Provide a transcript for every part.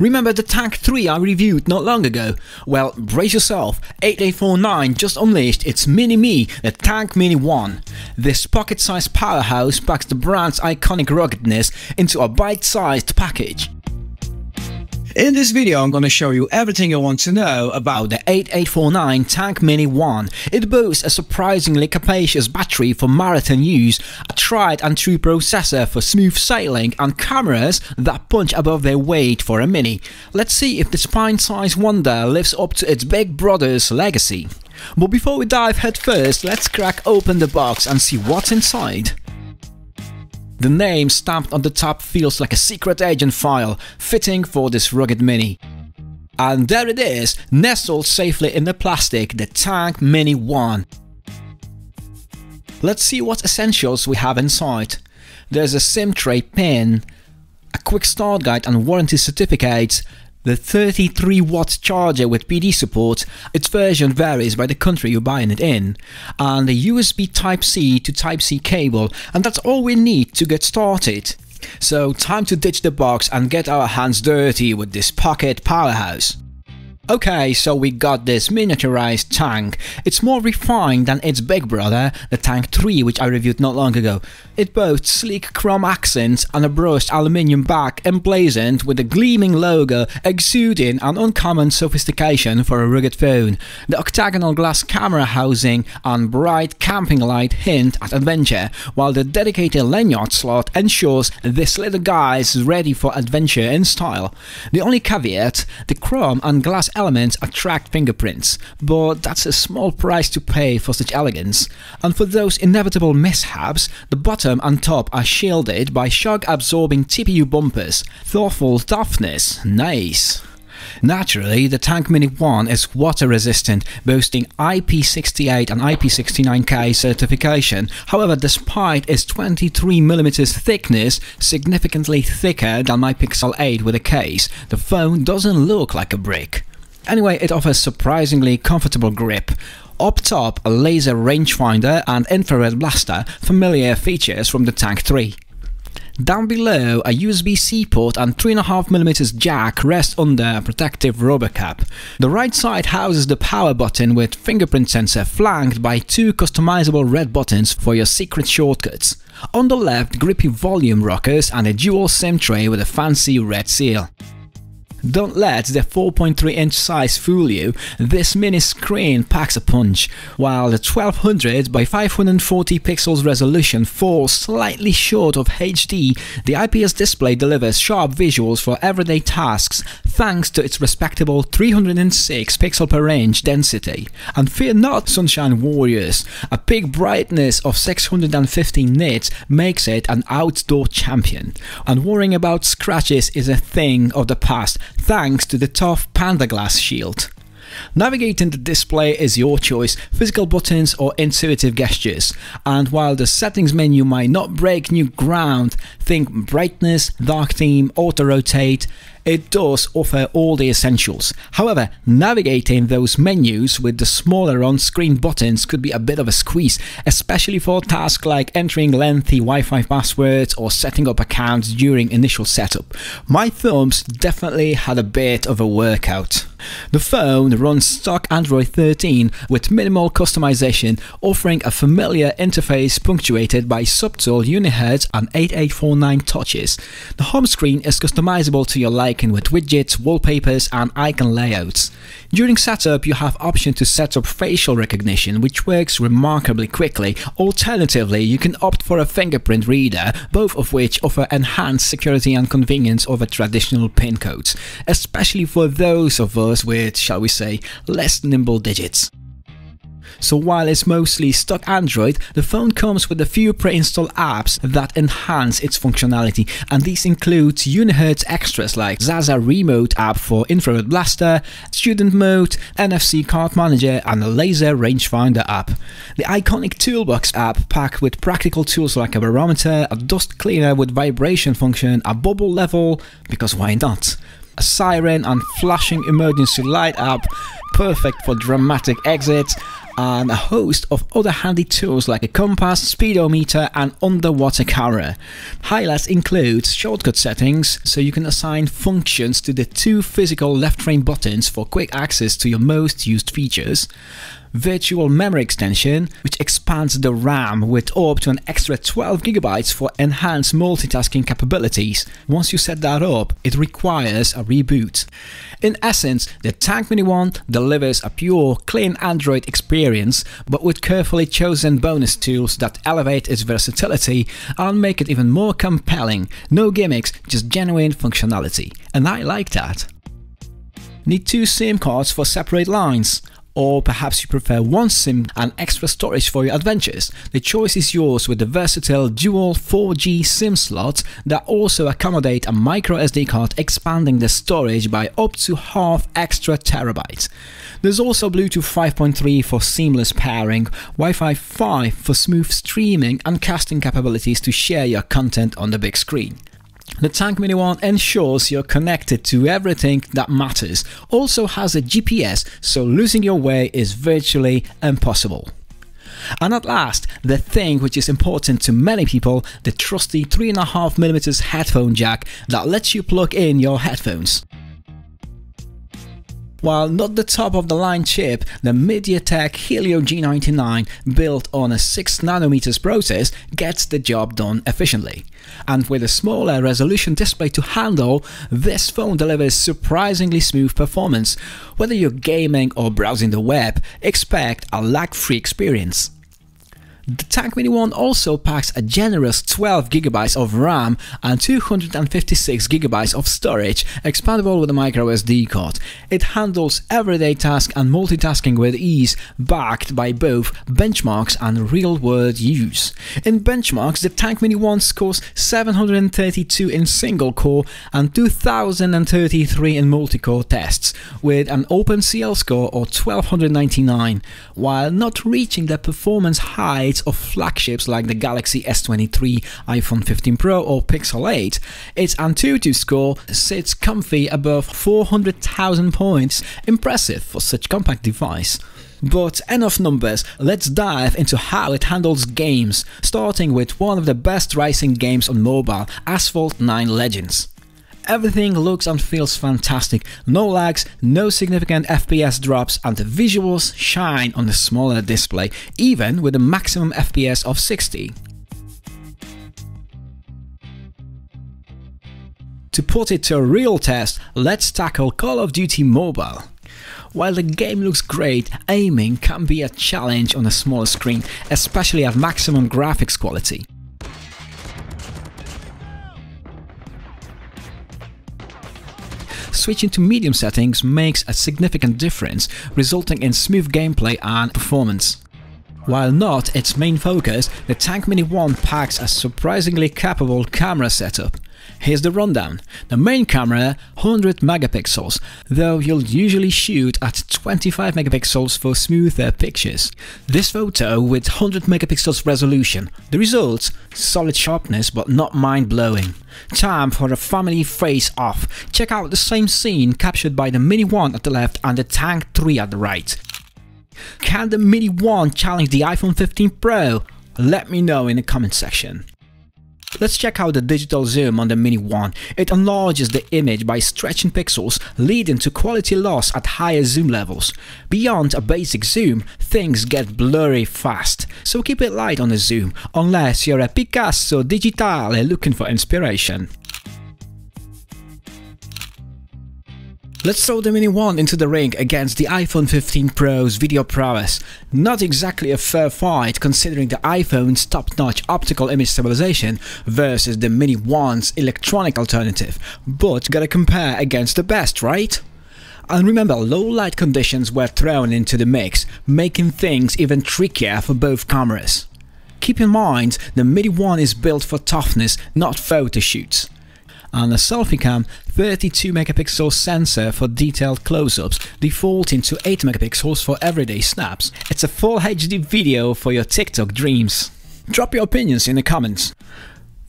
Remember the Tank 3 I reviewed not long ago? Well, brace yourself, 8849 just unleashed its Mini-Me, the Tank Mini 1. This pocket-sized powerhouse packs the brand's iconic ruggedness into a bite-sized package. In this video I'm gonna show you everything you want to know about the 8849 Tank Mini 1. It boasts a surprisingly capacious battery for marathon use, a tried and true processor for smooth sailing and cameras that punch above their weight for a Mini. Let's see if this pint-sized wonder lives up to its big brother's legacy. But before we dive headfirst, let's crack open the box and see what's inside. The name stamped on the top feels like a secret agent file, fitting for this rugged mini. And there it is, nestled safely in the plastic, the Tank Mini 1. Let's see what essentials we have inside. There's a SIM tray pin, a quick start guide and warranty certificates, the 33 watt charger with PD support, its version varies by the country you're buying it in, and a USB Type-C to Type-C cable, and that's all we need to get started. So time to ditch the box and get our hands dirty with this pocket powerhouse. Okay, so we got this miniaturized tank. It's more refined than its big brother, the Tank 3 which I reviewed not long ago. It boasts sleek chrome accents and a brushed aluminium back emblazoned with a gleaming logo exuding an uncommon sophistication for a rugged phone. The octagonal glass camera housing and bright camping light hint at adventure, while the dedicated lanyard slot ensures this little guy is ready for adventure in style. The only caveat, the chrome and glass elements attract fingerprints, but that's a small price to pay for such elegance. And for those inevitable mishaps, the bottom and top are shielded by shock-absorbing TPU bumpers. Thoughtful toughness, nice. Naturally, the Tank Mini 1 is water resistant, boasting IP68 and IP69K certification. However, despite its 23mm thickness, significantly thicker than my Pixel 8 with a case, the phone doesn't look like a brick. Anyway, it offers surprisingly comfortable grip. Up top, a laser rangefinder and infrared blaster, familiar features from the Tank 3. Down below, a USB-C port and 3.5mm jack rest under a protective rubber cap. The right side houses the power button with fingerprint sensor flanked by two customizable red buttons for your secret shortcuts. On the left, grippy volume rockers and a dual SIM tray with a fancy red seal. Don't let the 4.3 inch size fool you, this mini screen packs a punch. While the 1200 by 540 pixels resolution falls slightly short of HD, the IPS display delivers sharp visuals for everyday tasks thanks to its respectable 306 pixel per inch density. And fear not, Sunshine Warriors, a peak brightness of 650 nits makes it an outdoor champion. And worrying about scratches is a thing of the past thanks to the tough Panda Glass shield. Navigating the display is your choice, physical buttons or intuitive gestures. And while the settings menu might not break new ground, think brightness, dark theme, auto rotate, it does offer all the essentials. However, navigating those menus with the smaller on-screen buttons could be a bit of a squeeze, especially for tasks like entering lengthy Wi-Fi passwords or setting up accounts during initial setup. My thumbs definitely had a bit of a workout. The phone runs stock Android 13 with minimal customization, offering a familiar interface punctuated by subtle Unihertz and 8849 touches. The home screen is customizable to your liking with widgets, wallpapers and icon layouts. During setup, you have option to set up facial recognition, which works remarkably quickly. Alternatively, you can opt for a fingerprint reader, both of which offer enhanced security and convenience over traditional pin codes, especially for those of us with, shall we say, less nimble digits. So while it's mostly stock Android, the phone comes with a few pre-installed apps that enhance its functionality and these include Unihertz extras like Zaza Remote app for infrared blaster, student mode, NFC card manager and a laser rangefinder app. The iconic Toolbox app packed with practical tools like a barometer, a dust cleaner with vibration function, a bubble level, because why not? a siren and flashing emergency light app, perfect for dramatic exits, and a host of other handy tools like a compass, speedometer and underwater camera. Highlights include shortcut settings so you can assign functions to the two physical left frame buttons for quick access to your most used features, virtual memory extension, which expands the RAM with up to an extra 12GB for enhanced multitasking capabilities. Once you set that up, it requires a reboot. In essence, the Tank Mini One delivers a pure, clean Android experience, but with carefully chosen bonus tools that elevate its versatility and make it even more compelling. No gimmicks, just genuine functionality. And I like that. Need two SIM cards for separate lines? Or perhaps you prefer one SIM and extra storage for your adventures. The choice is yours with the versatile dual 4G SIM slots that also accommodate a micro SD card expanding the storage by up to half extra terabytes. There's also Bluetooth 5.3 for seamless pairing, Wi-Fi 5 for smooth streaming and casting capabilities to share your content on the big screen. The Tank Mini One ensures you're connected to everything that matters, also has a GPS, so losing your way is virtually impossible. And at last, the thing which is important to many people, the trusty 3.5mm headphone jack that lets you plug in your headphones. While not the top of the line chip, the MediaTek Helio G99 built on a 6nm process gets the job done efficiently. And with a smaller resolution display to handle, this phone delivers surprisingly smooth performance. Whether you're gaming or browsing the web, expect a lag-free experience. The Tank Mini One also packs a generous 12GB of RAM and 256GB of storage, expandable with a microSD card. It handles everyday tasks and multitasking with ease, backed by both benchmarks and real-world use. In benchmarks, the Tank Mini One scores 732 in single-core and 2033 in multi-core tests, with an OpenCL score of 1299, while not reaching the performance heights of flagships like the Galaxy S23, iPhone 15 Pro or Pixel 8, its Antutu score sits comfy above 400,000 points, impressive for such compact device. But enough numbers, let's dive into how it handles games, starting with one of the best racing games on mobile, Asphalt 9 Legends. Everything looks and feels fantastic, no lags, no significant FPS drops and the visuals shine on the smaller display, even with a maximum FPS of 60. To put it to a real test, let's tackle Call of Duty Mobile. While the game looks great, aiming can be a challenge on a smaller screen, especially at maximum graphics quality. Switching to medium settings makes a significant difference, resulting in smooth gameplay and performance. While not its main focus, the Tank Mini One packs a surprisingly capable camera setup. Here's the rundown. The main camera 100 megapixels, though you'll usually shoot at 25 megapixels for smoother pictures. This photo with 100 megapixels resolution. The result? Solid sharpness but not mind-blowing. Time for a family face-off. Check out the same scene captured by the Mini One at the left and the Tank 3 at the right. Can the Mini One challenge the iPhone 15 Pro? Let me know in the comment section. Let's check out the digital zoom on the Mini One. It enlarges the image by stretching pixels, leading to quality loss at higher zoom levels. Beyond a basic zoom, things get blurry fast, so keep it light on the zoom, unless you're a Picasso Digitale looking for inspiration. Let's throw the Mini One into the ring against the iPhone 15 Pro's video prowess. Not exactly a fair fight considering the iPhone's top-notch optical image stabilization versus the Mini One's electronic alternative, but gotta compare against the best, right? And remember, low light conditions were thrown into the mix, making things even trickier for both cameras. Keep in mind, the Mini One is built for toughness, not photo shoots and a selfie cam 32 megapixel sensor for detailed close-ups, defaulting to 8 megapixels for everyday snaps. It's a full HD video for your TikTok dreams. Drop your opinions in the comments.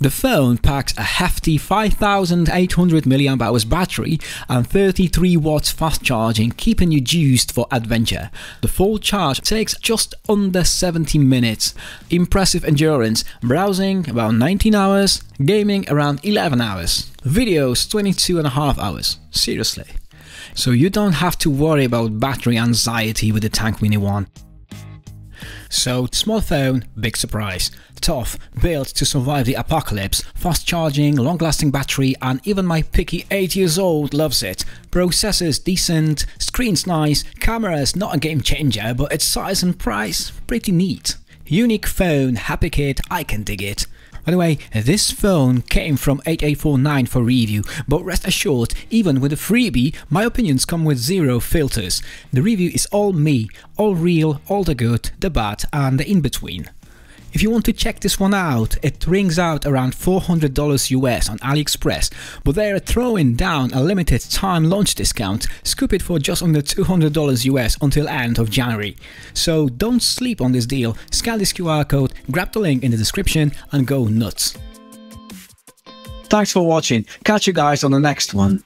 The phone packs a hefty 5800 mAh battery and 33 watts fast charging keeping you juiced for adventure. The full charge takes just under 70 minutes. Impressive endurance, browsing about 19 hours, gaming around 11 hours, videos 22 and a half hours. Seriously. So you don't have to worry about battery anxiety with the Tank Mini 1. So, small phone, big surprise. Tough, built to survive the apocalypse, fast charging, long lasting battery, and even my picky 8 years old loves it. Processor's decent, screen's nice, camera's not a game changer, but its size and price, pretty neat. Unique phone, happy kid, I can dig it. By the way, this phone came from 8849 for review, but rest assured, even with a freebie, my opinions come with zero filters. The review is all me, all real, all the good, the bad and the in-between. If you want to check this one out, it rings out around $400 US on AliExpress, but they're throwing down a limited time launch discount, scoop it for just under $200 US until end of January. So don't sleep on this deal, scan this QR code, grab the link in the description and go nuts. Thanks for watching, catch you guys on the next one.